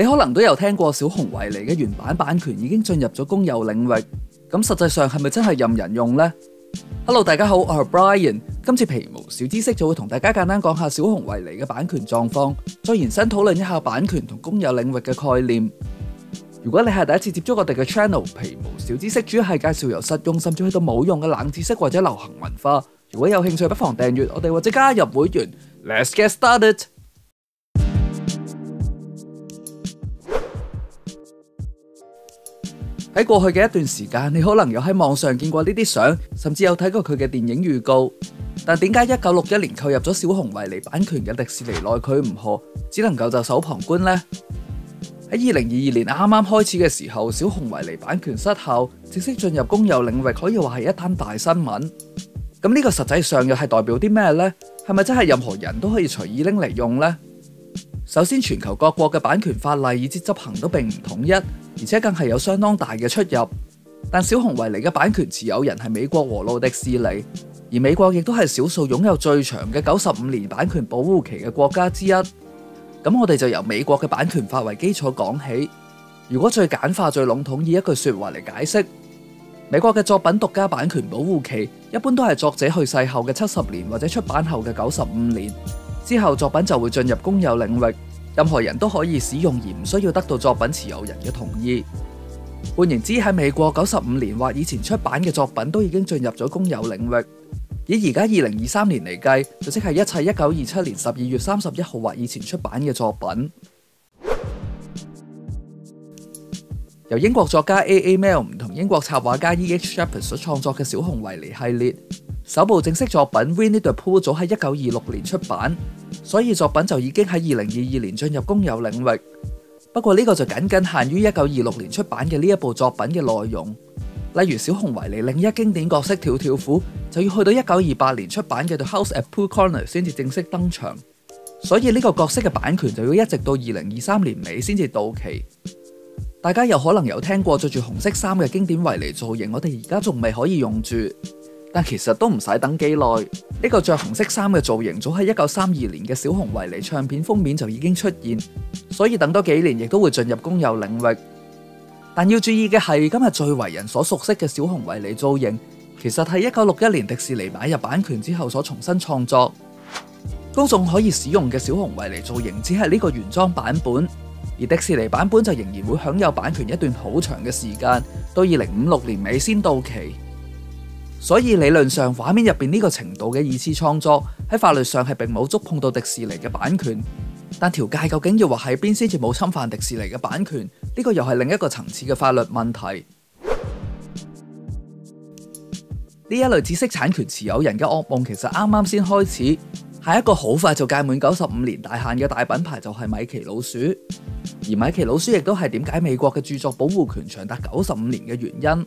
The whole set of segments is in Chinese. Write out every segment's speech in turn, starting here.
你可能都有听过小红维尼嘅原版版权已经进入咗公有领域，咁实际上系咪真系任人用呢 h e l l o 大家好，我系 Brian，今次皮毛小知识就会同大家简单讲下小红维尼嘅版权状况，再延伸讨论一下版权同公有领域嘅概念。如果你系第一次接触我哋嘅 channel，皮毛小知识主要系介绍由实用甚至去到冇用嘅冷知识或者流行文化。如果有兴趣，不妨订阅我哋或者加入会员。Let's get started。喺过去嘅一段时间，你可能有喺网上见过呢啲相，甚至有睇过佢嘅电影预告。但点解一九六一年购入咗小熊维尼版权嘅迪士尼内佢唔何，只能够就手旁观呢？喺二零二二年啱啱开始嘅时候，小熊维尼版权失效正式进入公有领域，可以话系一摊大新闻。咁呢个实际上又系代表啲咩呢？系咪真系任何人都可以随意拎嚟用呢？首先，全球各国嘅版权法例以至执行都并唔统一。而且更系有相当大嘅出入，但小熊维尼嘅版权持有人系美国和路迪斯尼，而美国亦都系少数拥有最长嘅九十五年版权保护期嘅国家之一。咁我哋就由美国嘅版权法为基础讲起。如果最简化最笼统以一句说话嚟解释，美国嘅作品独家版权保护期一般都系作者去世后嘅七十年或者出版后嘅九十五年之后，作品就会进入公有领域。任何人都可以使用而唔需要得到作品持有人嘅同意。换言之，喺美国九十五年或以前出版嘅作品都已经进入咗公有領域。以而家二零二三年嚟计，就即系一切一九二七年十二月三十一号或以前出版嘅作品。由英国作家 A. A. m i l 同英国插画家 E. H. s h e p e r d 所创作嘅《小熊维尼》系列，首部正式作品《Winnie the Pooh》早喺一九二六年出版。所以作品就已经喺二零二二年进入公有领域，不过呢个就仅仅限于一九二六年出版嘅呢一部作品嘅内容。例如小红维尼另一经典角色跳跳虎，就要去到一九二八年出版嘅《The House at p o o l Corner》先至正式登场，所以呢个角色嘅版权就要一直到二零二三年尾先至到期。大家有可能有听过着住红色衫嘅经典维尼造型，我哋而家仲未可以用住，但其实都唔使等几耐。呢个着红色衫嘅造型，早喺一九三二年嘅小红维尼唱片封面就已经出现，所以等多几年亦都会进入公有领域。但要注意嘅系，今日最为人所熟悉嘅小红维尼造型，其实系一九六一年迪士尼买入版权之后所重新创作。公众可以使用嘅小红维尼造型，只系呢个原装版本，而迪士尼版本就仍然会享有版权一段好长嘅时间，到二零五六年尾先到期。所以理论上，画面入边呢个程度嘅二次创作喺法律上系并冇触碰到迪士尼嘅版权。但条界究竟要话喺边先至冇侵犯迪士尼嘅版权？呢个又系另一个层次嘅法律问题。呢一类知识产权持有人嘅噩梦其实啱啱先开始。下一个好快就届满九十五年大限嘅大品牌就系米奇老鼠，而米奇老鼠亦都系点解美国嘅著作保护权长达九十五年嘅原因。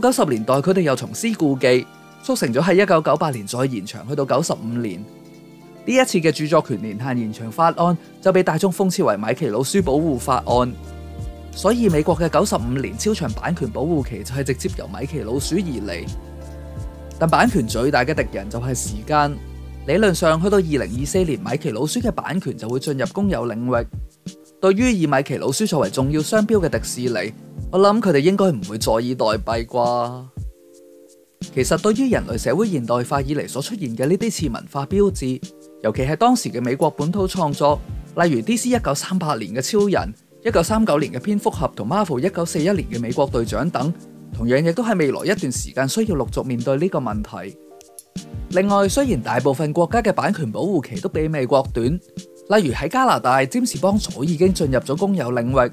到九十年代，佢哋又重施故技，促成咗喺一九九八年再延长去到九十五年。呢一次嘅著作权年限延长法案，就被大众讽刺为《米奇老鼠保护法案》。所以美国嘅九十五年超长版权保护期就系直接由米奇老鼠而嚟。但版权最大嘅敌人就系时间。理论上，去到二零二四年，米奇老鼠嘅版权就会进入公有领域。对于以米奇老鼠作为重要商标嘅迪士尼。我谂佢哋应该唔会坐以待毙啩。其实对于人类社会现代化以嚟所出现嘅呢啲似文化标志，尤其系当时嘅美国本土创作，例如 DC 一九三八年嘅超人、一九三九年嘅蝙蝠侠同 Marvel 一九四一年嘅美国队长等，同样亦都系未来一段时间需要陆续面对呢个问题。另外，虽然大部分国家嘅版权保护期都比美国短，例如喺加拿大，占士邦早已经进入咗公有领域。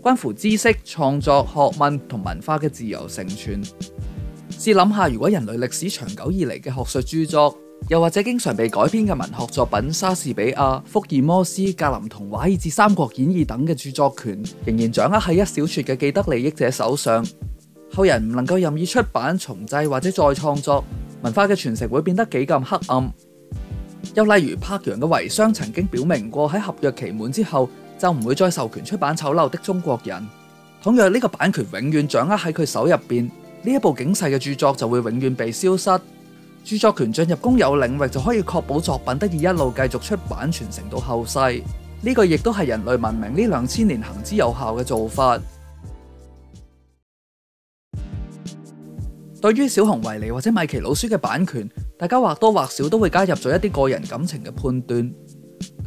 关乎知识创作、学问同文化嘅自由成全。试谂下，如果人类历史长久以嚟嘅学术著作，又或者经常被改编嘅文学作品，莎士比亚、福尔摩斯、格林童话以至《三国演义》等嘅著作权仍然掌握喺一小撮嘅既得利益者手上，后人唔能够任意出版、重制或者再创作，文化嘅传承会变得几咁黑暗。又例如柏杨嘅遗孀曾经表明过，喺合约期满之后。就唔会再授权出版丑陋的中国人，倘若呢个版权永远掌握喺佢手入边，呢一部警世嘅著作就会永远被消失。著作权进入公有领域就可以确保作品得以一路继续出版传承到后世，呢个亦都系人类文明呢两千年行之有效嘅做法。对于小熊维尼或者米奇老鼠嘅版权，大家或多或少都会加入咗一啲个人感情嘅判断。